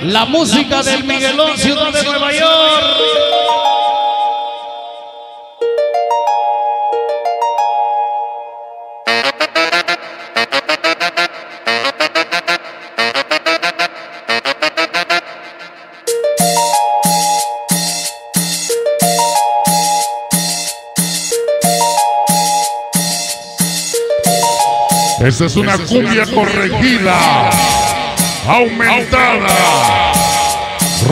La música del Miguelón, ciudad de Nueva York. Esta es una cumbia corregida, aumentada,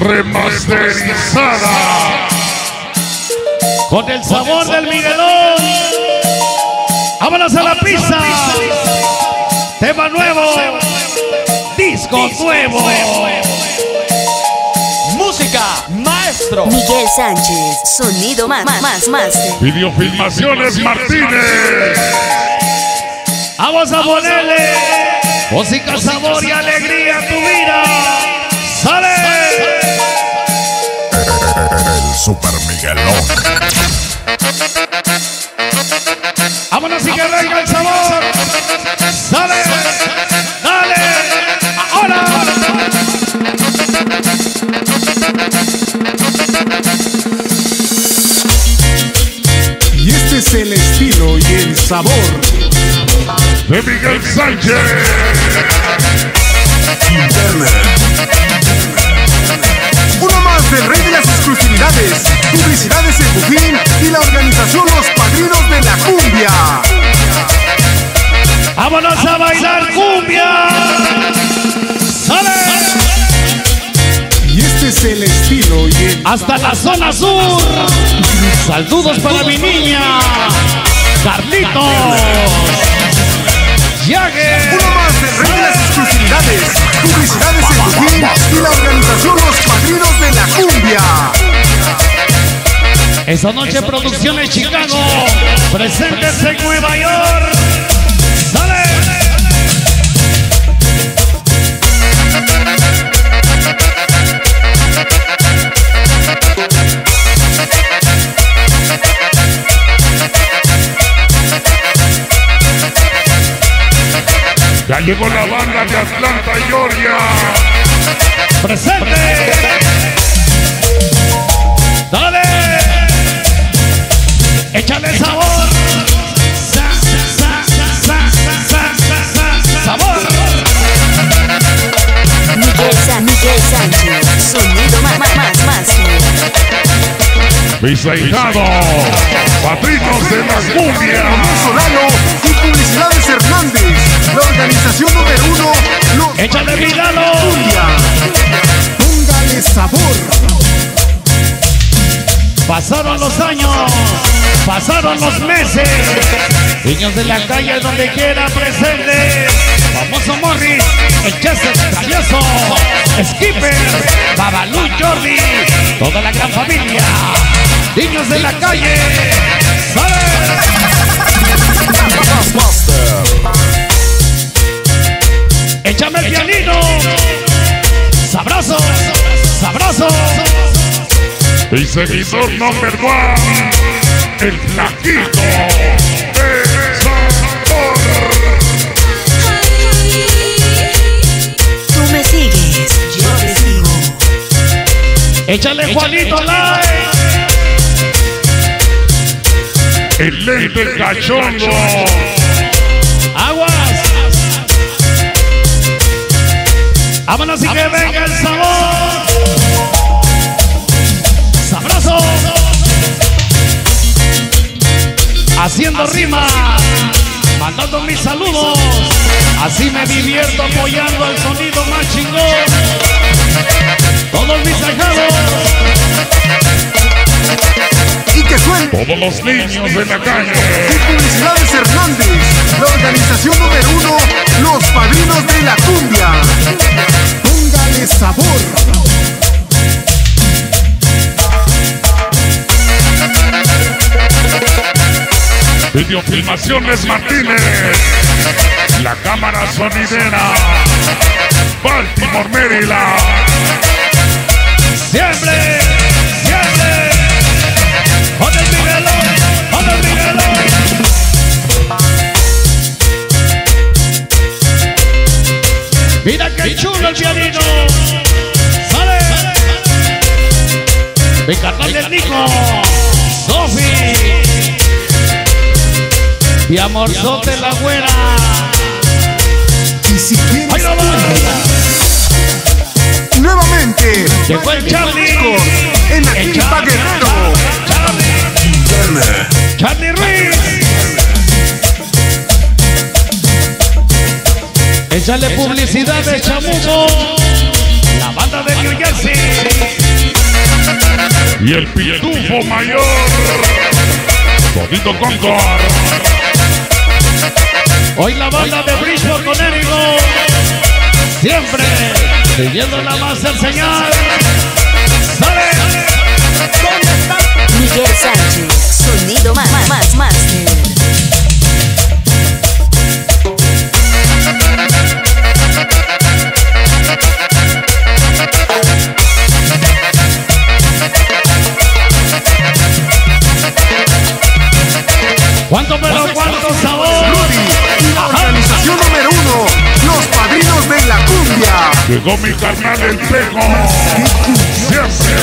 remasterizada. Con el sabor del Miguelón. Vámonos a la pista. Tema nuevo. Disco nuevo. Música, maestro. Miguel Sánchez, sonido más, más, más. Videofilmaciones Martínez. Vamos a ponerle música, sabor y alegría a tu vida. ¡Sale! El Super Miguelón. Vámonos y que venga el sabor. ¡Sale! ¡Dale! ¡Ahora! Y este es el estilo y el sabor. De Miguel Sánchez. Uno más del rey de las exclusividades, publicidades en Bujín y la organización Los Padrinos de la Cumbia. ¡Vámonos a bailar cumbia! ¡Sale! Y este es el estilo y el Hasta la zona sur. Saludos para mi niña. Carlitos. Jagger. Uno más del rey de las exclusividades, publicidades en Bujín y la organización Los Padrinos de la Cumbia. Esa noche Producciones Chicago. Presentes en Nueva York. Ya llegó la banda de Atlanta, Georgia. ¡Presente! ¡Dale! ¡Échale sabor! Sa, sa, sa, sa, sa, sa, sa, ¡Sabor! Miguel, Sa- Miguel Sánchez, sonido más, más, más, master. Mis ahijados, patrinos de la cumbia. Solano y publicidades Hernández, la organización número uno, Los ¡Échale Vidalo! Póngale sabor. Pasaron los años, pasaron los meses. Niños de la calle donde quiera presente. Famoso Morris, el Chester Travieso, Skipper, Babalú Jordi, toda la gran familia. Niños de la calle, ¡sale! Échame el pianino. Sabroso, sabroso. Mi seguidor number one, el flaquito. Tú me sigues, yo te sigo. Échale Juanito Live. El lente cachondo. Aguas. Vámonos y que venga el sabor. Sabroso. Haciendo rima. Mandando mis saludos. Así me divierto apoyando el sonido más chingón. Todos mis ahijados. Y que suene. Todos los niños de la calle. y Publicidades Hernández, la organización número uno, Los Padrinos de la Cumbia. Filmaciones Martínez. La cámara sonidera. Baltimore, Maryland. Siempre, siempre. Con el Miguelón, con el Miguelón. Mira qué chulo el pianino. Sale. Mi carnal del Nico. Sofi amorzote la güera. Y si quieres ¡Ay, no va! nuevamente Llegó el Charlie. en la El Quinta Charlie. Guerrero. Charlie. Charlie Ruiz. Échale publicidad de Chamuco. La banda de New Jersey. Y el pitufo mayor. Todito Concord. Hoy la banda de Bridgeport con Érico. Siempre siguiendo la más el señal. ¡Sale! Miguel Sánchez, sonido más, más, más, Llegó mi carnal el pejo. Siempre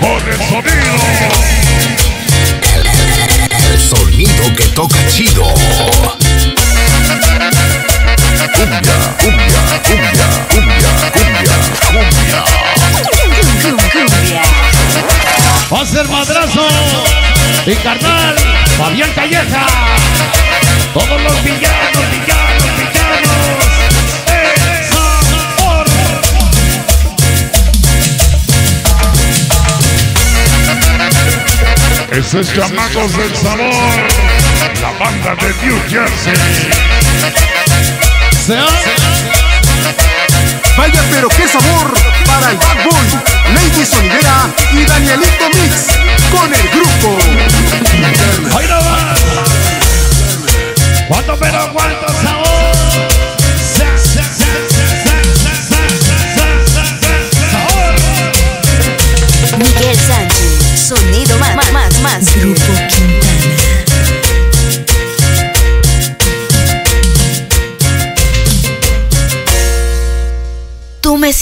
con el sonido. El sonido que toca chido. Cumbia, cumbia, cumbia, cumbia, cumbia, cumbia. Cum, Cumbia. Va a ser madrazo. Mi carnal, Fabián Calleja. Todos los villanos, villanos, villanos. Ese es chamacos del sabor. La banda de New Jersey. Se ha- Vaya pero qué sabor para el Bad Boy, Lady Sonidera y Danielito Mix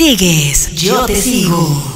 llegues, yo te sigo.